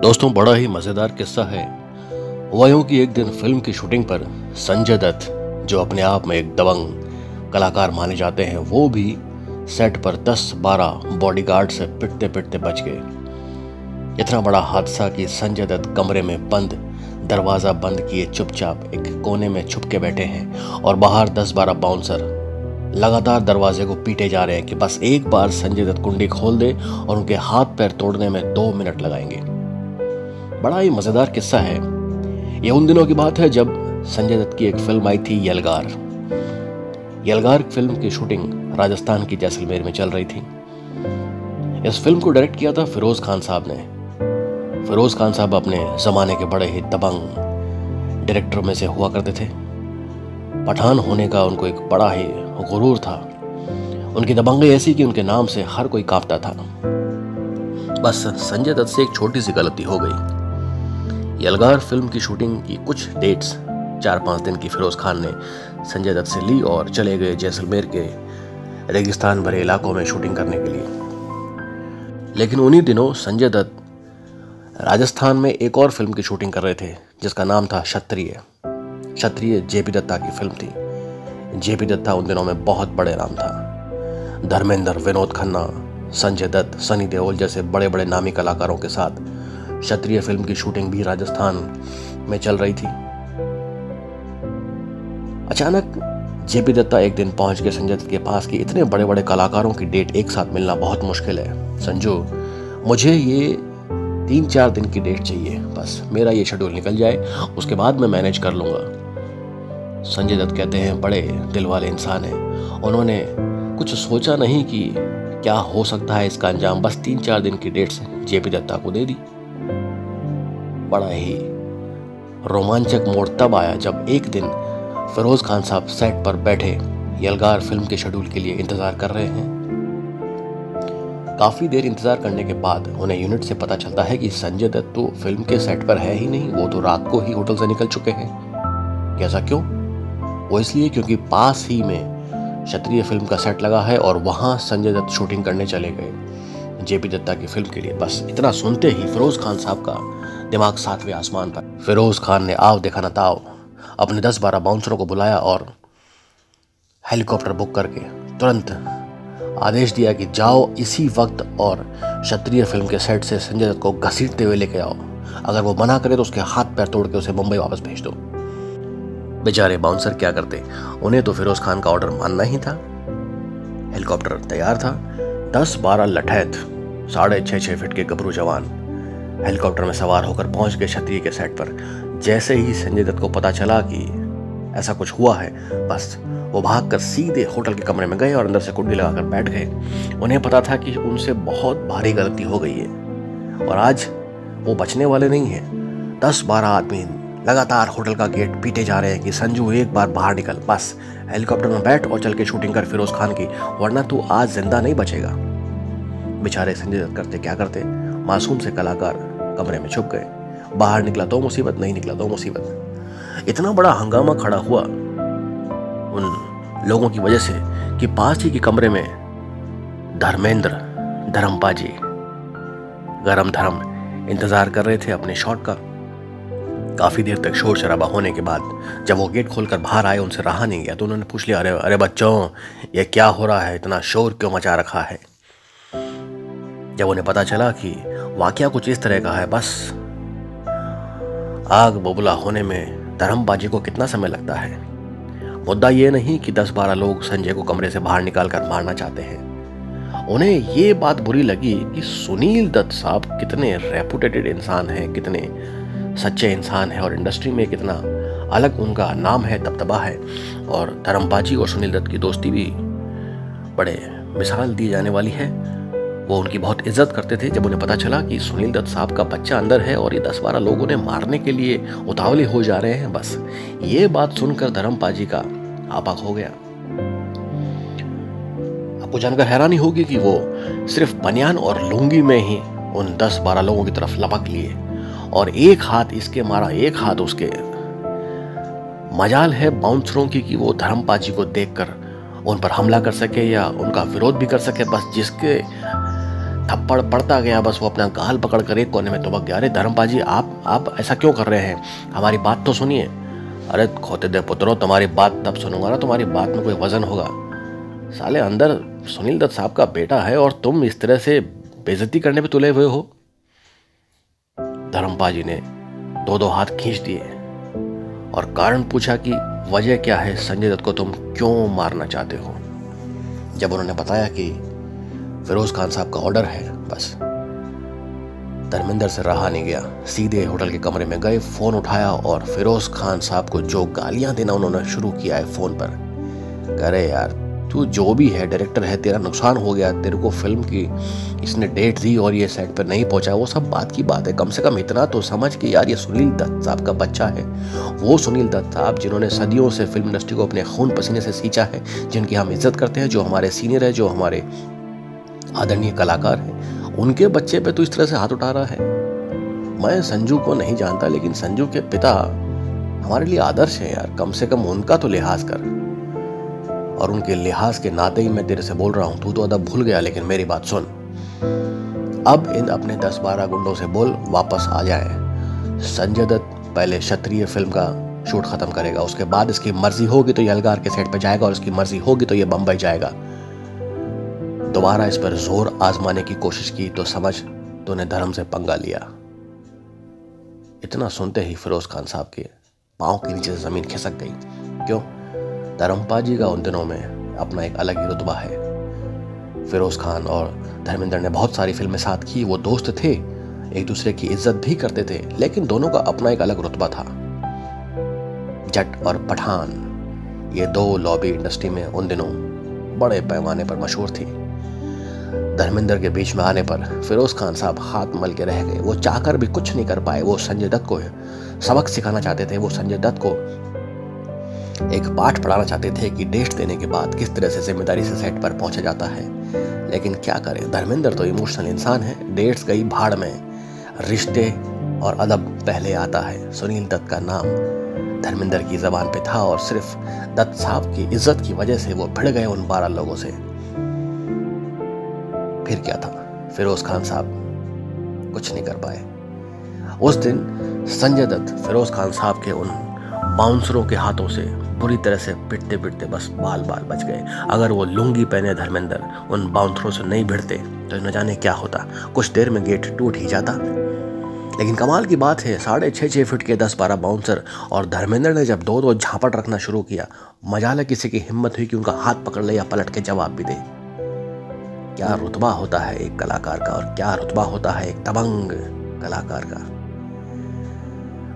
दोस्तों, बड़ा ही मज़ेदार किस्सा है। हुआ यूँ कि एक दिन फ़िल्म की शूटिंग पर संजय दत्त, जो अपने आप में एक दबंग कलाकार माने जाते हैं, वो भी सेट पर 10-12 बॉडीगार्ड से पिटते पिटते बच गए। इतना बड़ा हादसा कि संजय दत्त कमरे में बंद, दरवाज़ा बंद किए चुपचाप एक कोने में छुप के बैठे हैं और बाहर 10-12 बाउंसर लगातार दरवाजे को पीटे जा रहे हैं कि बस एक बार संजय दत्त कुंडी खोल दे और उनके हाथ पैर तोड़ने में दो मिनट लगाएँगे। बड़ा ही मज़ेदार किस्सा है। ये उन दिनों की बात है जब संजय दत्त की एक फ़िल्म आई थी यलगार। यलगार फ़िल्म की शूटिंग राजस्थान की जैसलमेर में चल रही थी। इस फ़िल्म को डायरेक्ट किया था फिरोज खान साहब ने। फिरोज खान साहब अपने ज़माने के बड़े ही दबंग डायरेक्टर में से हुआ करते थे। पठान होने का उनको एक बड़ा ही गुरूर था। उनकी दबंगी ऐसी कि उनके नाम से हर कोई कांपता था। बस संजय दत्त से एक छोटी सी गलती हो गई। यलगार फ़िल्म की शूटिंग की कुछ डेट्स चार पाँच दिन की फिरोज खान ने संजय दत्त से ली और चले गए जैसलमेर के रेगिस्तान भरे इलाकों में शूटिंग करने के लिए। लेकिन उन्हीं दिनों संजय दत्त राजस्थान में एक और फ़िल्म की शूटिंग कर रहे थे, जिसका नाम था क्षत्रिय। क्षत्रिय जेपी दत्ता की फ़िल्म थी। जेपी दत्ता उन दिनों में बहुत बड़े नाम था। धर्मेंद्र, विनोद खन्ना, संजय दत्त, सनी देओल जैसे बड़े बड़े नामी कलाकारों के साथ क्षत्रिय फ़िल्म की शूटिंग भी राजस्थान में चल रही थी। अचानक जेपी दत्ता एक दिन पहुँच गए संजय दत्त के पास कि इतने बड़े बड़े कलाकारों की डेट एक साथ मिलना बहुत मुश्किल है। संजू, मुझे ये तीन चार दिन की डेट चाहिए। बस, मेरा ये शेड्यूल निकल जाए, उसके बाद मैं मैनेज कर लूँगा। संजय दत्त कहते हैं, बड़े दिल वाले इंसान हैं। उन्होंने कुछ सोचा नहीं कि क्या हो सकता है इसका अंजाम। बस तीन चार दिन की डेट्स जेपी दत्ता को दे दी। बड़ा ही रोमांचक मोड़ तब आया जब एक दिन फिरोज खान साहब सेट पर बैठे यलगार फ़िल्म के शेड्यूल के लिए इंतज़ार कर रहे हैं। काफ़ी देर इंतज़ार करने के बाद उन्हें यूनिट से पता चलता है कि संजय दत्त तो फ़िल्म के सेट पर है ही नहीं, वो तो रात को ही होटल से निकल चुके हैं। कैसा क्यों? वो इसलिए क्योंकि पास ही में क्षत्रिय फ़िल्म का सेट लगा है और वहाँ संजय दत्त शूटिंग करने चले गए। जेपी दत्ता की फ़िल्म के लिए बस इतना सुनते ही फिरोज खान साहब का दिमाग सातवें आसमान पर। फिरोज खान ने आओ देखा न ताओ अपने दस बारह बाउंसरों को बुलाया और हेलीकॉप्टर बुक करके तुरंत आदेश दिया कि जाओ इसी वक्त और क्षत्रिय फ़िल्म के सेट से संजय दत्त को घसीटते हुए लेके आओ। अगर वो मना करे तो उसके हाथ पैर तोड़ के उसे मुंबई वापस भेज दो। बेचारे बाउंसर क्या करते? उन्हें तो फिरोज खान का ऑर्डर मानना ही था। हेलीकॉप्टर तैयार था। दस बारह लठैत, साढ़े छः छः फीट के गबरू जवान। हेलीकॉप्टर में सवार होकर पहुँच गए क्षत्रिय के सेट पर। जैसे ही संजय दत्त को पता चला कि ऐसा कुछ हुआ है, बस वो भागकर सीधे होटल के कमरे में गए और अंदर से कुंडी लगाकर बैठ गए। उन्हें पता था कि उनसे बहुत भारी गलती हो गई है और आज वो बचने वाले नहीं हैं। दस बारह आदमी लगातार होटल का गेट पीटे जा रहे हैं कि संजू एक बार बाहर निकल। बस हेलीकॉप्टर में बैठ और चल के शूटिंग कर फिरोज खान की, वरना तू आज ज़िंदा नहीं बचेगा। बेचारे संजय दत्त करते क्या करते? मासूम से कलाकार कमरे में छुप गए। बाहर निकला तो मुसीबत, नहीं निकला तो मुसीबत। इतना बड़ा हंगामा खड़ा हुआ उन लोगों की वजह से कि पास ही के कमरे में धर्मेंद्र धर्मपाजी गरम धर्म इंतज़ार कर रहे थे अपने शॉट का। काफ़ी देर तक शोर शराबा होने के बाद जब वो गेट खोलकर बाहर आए, उनसे रहा नहीं गया तो उन्होंने पूछ लिया, अरे अरे बच्चों, ये क्या हो रहा है? इतना शोर क्यों मचा रखा है? जब उन्हें पता चला कि वाक्य कुछ इस तरह का है, बस। आग बबुला होने में धर्मबाजी को कितना समय लगता है? मुद्दा यह नहीं कि दस बारह लोग संजय को कमरे से बाहर निकाल कर मारना चाहते हैं। उन्हें ये बात बुरी लगी कि सुनील दत्त साहब कितने रेपुटेटेड इंसान हैं, कितने सच्चे इंसान हैं और इंडस्ट्री में कितना अलग उनका नाम है तबतबा है। और धर्मबाजी और सुनील दत्त की दोस्ती भी बड़े मिसाल दी जाने वाली है। वो उनकी बहुत इज़्ज़त करते थे जब उन्हें पता चला कि सुनील दत्त साहब का बच्चा अंदर है और ये दस बारह लोग उन्हें मारने के लिए उतावले हो जा रहे हैं। बस ये बात सुनकर धर्मपाजी का आपाक हो गया। आपको जानकर हैरानी होगी कि वो सिर्फ़ बनियान और लुंगी में ही उन दस बारह लोगों की तरफ़ लपक लिए और एक हाथ इसके मारा, एक हाथ उसके। मजाल है बाउंसरों की कि वो धर्मपाजी को देखकर उन पर हमला कर सके या उनका विरोध भी कर सके। बस जिसके थप्पड़ पड़ता गया, बस वो अपना गाल पकड़ कर एक कोने में तुबक गया। अरे धर्मपाजी आप आप ऐसा क्यों कर रहे हैं? हमारी बात तो सुनिए। अरे खोते दे पुत्रो, तुम्हारी बात तब सुनूँगा ना, तुम्हारी बात में कोई वज़न होगा। साले, अंदर सुनील दत्त साहब का बेटा है और तुम इस तरह से बेजती करने पे तुले हुए हो? धर्मपा जी ने दो दो हाथ खींच दिए और कारण पूछा कि वजह क्या है? संजय दत्त को तुम क्यों मारना चाहते हो? जब उन्होंने बताया कि फिरोज खान साहब का ऑर्डर है, बस। धर्मेंद्र से रहा नहीं गया। सीधे होटल के कमरे में गए, फ़ोन उठाया और फिरोज खान साहब को जो गालियाँ देना उन्होंने शुरू किया है फ़ोन पर। करे यार, तू जो भी है डायरेक्टर है, तेरा नुकसान हो गया। तेरे को फ़िल्म की इसने डेट दी और ये सेट पर नहीं पहुँचा। वो सब बात की बात है। कम से कम इतना तो समझ के यार ये सुनील दत्त साहब का बच्चा है। वो सुनील दत्त साहब, जिन्होंने सदियों से फ़िल्म इंडस्ट्री को अपने खून पसीने से सींचा है, जिनकी हम इज़्ज़त करते हैं, जो हमारे सीनियर है, जो हमारे आदरणीय कलाकार हैं। उनके बच्चे पे तो इस तरह से हाथ उठा रहा है। मैं संजू को नहीं जानता, लेकिन संजू के पिता हमारे लिए आदर्श है यार। कम से कम उनका तो लिहाज कर। और उनके लिहाज के नाते ही मैं तेरे से बोल रहा हूँ। तू तो अदब भूल गया, लेकिन मेरी बात सुन। अब इन अपने दस बारह गुंडों से बोल, वापस आ जाए। संजय दत्त पहले क्षत्रिय फ़िल्म का शूट खत्म करेगा। उसके बाद इसकी मर्ज़ी होगी तो ये अलगार के सेट पे जाएगा, और इसकी मर्ज़ी होगी तो ये बम्बई जाएगा। दोबारा इस पर ज़ोर आजमाने की कोशिश की तो समझ तूने धर्म से पंगा लिया। इतना सुनते ही फिरोज खान साहब के पाँव के नीचे ज़मीन खिसक गई। क्यों? धर्मपा जी का उन दिनों में अपना एक अलग ही रुतबा है। फिरोज खान और धर्मेंद्र ने बहुत सारी फ़िल्में साथ की, वो दोस्त थे, एक दूसरे की इज़्ज़त भी करते थे, लेकिन दोनों का अपना एक अलग रुतबा था। जट और पठान, ये दो लॉबी इंडस्ट्री में उन दिनों बड़े पैमाने पर मशहूर थी। धर्मेंद्र के बीच में आने पर फिरोज खान साहब हाथ मल के रह गए। वो चाहकर भी कुछ नहीं कर पाए। वो संजय दत्त को सबक सिखाना चाहते थे। वो संजय दत्त को एक पाठ पढ़ाना चाहते थे कि डेट देने के बाद किस तरह से ज़िम्मेदारी से सेट पर पहुँचा जाता है। लेकिन क्या करें? धर्मेंद्र तो इमोशनल इंसान है। डेट्स गई भाड़ में। रिश्ते और अदब पहले आता है। सुनील दत्त का नाम धर्मेंद्र की जबान पे था और सिर्फ़ दत्त साहब की इज़्ज़त की वजह से वो भिड़ गए उन बारह लोगों से। फिर क्या था? फिरोज खान साहब कुछ नहीं कर पाए। उस दिन संजय दत्त, फिरोज खान साहब के उन बाउंसरों के हाथों से बुरी तरह से पिटते पिटते बस बाल बाल बच गए। अगर वो लुंगी पहने धर्मेंद्र उन बाउंसरों से नहीं भिड़ते तो न जाने क्या होता। कुछ देर में गेट टूट ही जाता। लेकिन कमाल की बात है, साढ़े छः छः फीट के दस बारह बाउंसर और धर्मेंद्र ने जब दो दो झापट रखना शुरू किया, मजाल किसी की हिम्मत हुई कि उनका हाथ पकड़ ले या पलट के जवाब भी दे। क्या रुतबा होता है एक कलाकार का और क्या रुतबा होता है एक तबंग कलाकार का?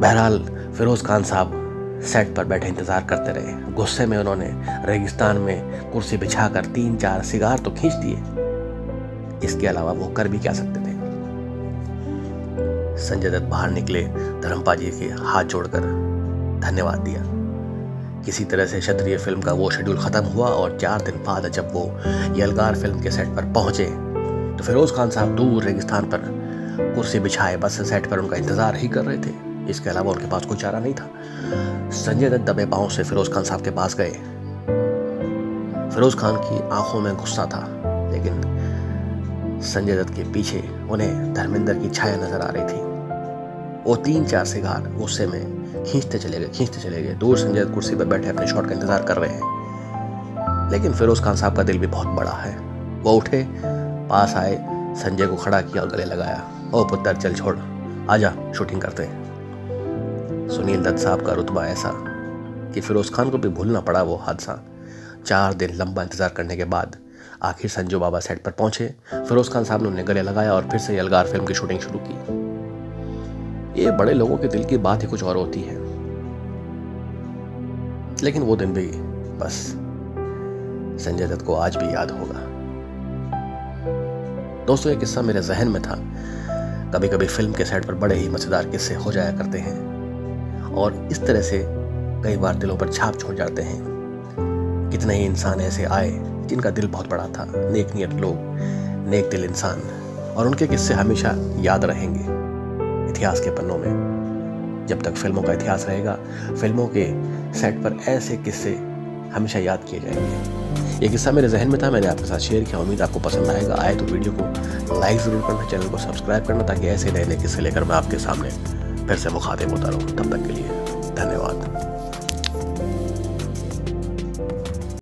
बहरहाल, फिरोज खान साहब सेट पर बैठे इंतज़ार करते रहे। गुस्से में उन्होंने रेगिस्तान में कुर्सी बिछा कर तीन चार सिगार तो खींच दिए। इसके अलावा वो कर भी क्या सकते थे? संजय दत्त बाहर निकले धर्मपा जी के हाथ जोड़कर धन्यवाद दिया। किसी तरह से क्षत्रिय फ़िल्म का वो शेड्यूल खत्म हुआ और चार दिन बाद जब वो यलगार फ़िल्म के सेट पर पहुँचे तो फिरोज खान साहब दूर रेगिस्तान पर कुर्सी बिछाए बस सेट पर उनका इंतज़ार ही कर रहे थे। इसके अलावा उनके पास कोई चारा नहीं था। संजय दत्त दबे पाँव से फिरोज खान साहब के पास गए। फिरोज खान की आँखों में गुस्सा था, लेकिन संजय दत्त के पीछे उन्हें धर्मेंद्र की छाया नज़र आ रही थी। वो तीन चार सिगार गुस्से में खींचते चले गए, खींचते चले गए। दूर संजय कुर्सी पर बैठे अपने शॉट का इंतज़ार कर रहे हैं। लेकिन फिरोज खान साहब का दिल भी बहुत बड़ा है। वो उठे, पास आए, संजय को खड़ा किया और गले लगाया। ओ पुत्र, चल छोड़। आजा शूटिंग करते हैं। सुनील दत्त साहब का रुतबा ऐसा कि फिरोज खान को भी भूलना पड़ा वो हादसा। चार दिन लंबा इंतज़ार करने के बाद आखिर संजू बाबा सेट पर पहुँचे। फिरोज खान साहब ने उन्हें गले लगाया और फिर से यलगार फ़िल्म की शूटिंग शुरू की। ये बड़े लोगों के दिल की बात ही कुछ और होती है। लेकिन वो दिन भी, बस, संजय दत्त को आज भी याद होगा। दोस्तों, ये किस्सा मेरे जहन में था। कभी कभी फ़िल्म के सेट पर बड़े ही मज़ेदार किस्से हो जाया करते हैं। और इस तरह से कई बार दिलों पर छाप छोड़ जाते हैं। कितने ही इंसान ऐसे आए जिनका दिल बहुत बड़ा था। नेक नियत लोग, नेक दिल इंसान। और उनके किस्से हमेशा याद रहेंगे। इतिहास के पन्नों में। जब तक फ़िल्मों का इतिहास रहेगा, फ़िल्मों के सेट पर ऐसे किस्से हमेशा याद किए जाएँगे। ये किस्सा मेरे जहन में था, मैंने आपके साथ शेयर किया। उम्मीद आपको पसंद आएगा। आए तो वीडियो को लाइक ज़रूर करना, चैनल को सब्सक्राइब करना, ताकि ऐसे नए नए किस्से लेकर मैं आपके सामने फिर से मुखातिब होता रहूँ। तब तक के लिए